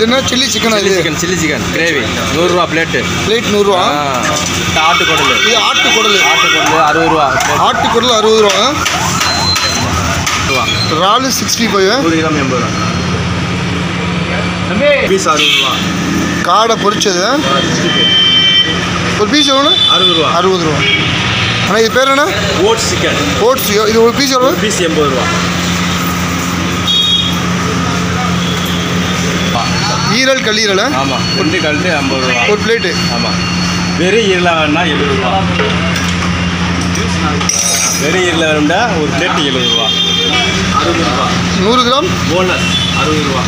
இது என்ன சில்லி சிக்கனா chilli chicken chilli chicken gravy நூறுரூவா பிளேட்டு பிளேட் நூறுரூவா? ஆட்டு குடல் இது ஆட்டு குடல் ஆட்டு குடல் அறுபது ரூபா ஆட்டு குடல் அறுபது ரூபா இறால் சிக்ஸ்டி ஃபைவ் நூறு கிராம் எண்பது ரூபா. பீஸ் அறுபது ரூபா காடை பொரிச்சது ஒரு பீஸ் எவ்வளோ அறுபது ரூபா அறுபது ரூபா ஆனால் இது பேர் என்ன? ஓட்ஸ் சிக்கன் ஓட்ஸ் இது ஒரு பீஸ் எவ்வளோ? பீஸ் எண்பது ரூபா ஈரல் கல்லீரல்? ஆமாம் ரெண்டு கழுத்து ஐம்பது ரூபா. ஒரு பிளேட்டு ஆமாம் வெறும் ஈரலாக வேணா எழுபது ரூபா. வெறும் ஈரலாக வேணும்னா ஒரு பிளேட்டு எழுபது ரூபா. அறுபது ரூபா நூறு கிராம்? போனஸ் அறுபது ரூபா.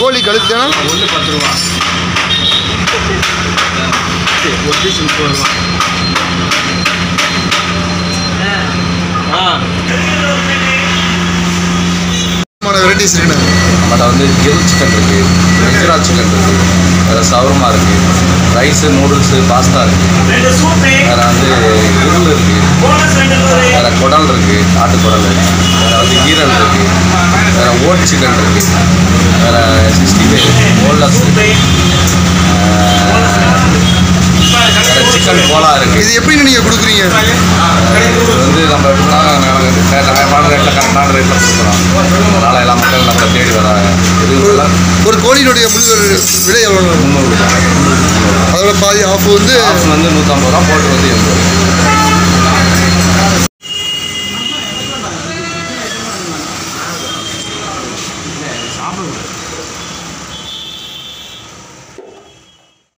கோழி கழுத்துனா ஒன்று பத்து ரூபா. ஒரு பீஸ் முப்பது ரூபா. வெரைட்டிஸ் இருக்குண்ணே நம்மகிட்ட வந்து கிரில் சிக்கன் இருக்குது குஜராத் சிக்கன் இருக்குது வேறு சவர்மா இருக்குது ரைஸு நூடுல்ஸு பாஸ்தா இருக்குது வேறு வந்து கிரில் இருக்குது வேறு குடல் இருக்குது ஆட்டு குடல் வேறு வந்து ஈரல் இருக்குது வேறு ஓட் சிக்கன் இருக்குது வேறு சிக்ஸ்டி ஃபைவ் வேறு சிக்கன் கோலா இருக்குது இது எப்படி நீங்கள் கொடுக்குறீங்க? இது வந்து நம்ம எப்படின்னா நியாயமான ரேட்டில் கரெக்டான ரேட்டில் கொடுக்குறோம் அதனால் எல்லா மக்கள் நம்மளை தேடி வராங்க. ஒரு கோழியினுடைய முழு விலை எவ்வளோ முந்நூறு அதோட பாதி ஆஃப் வந்து வந்து நூற்றம்பது ரூபா போட்டு வந்து எண்பது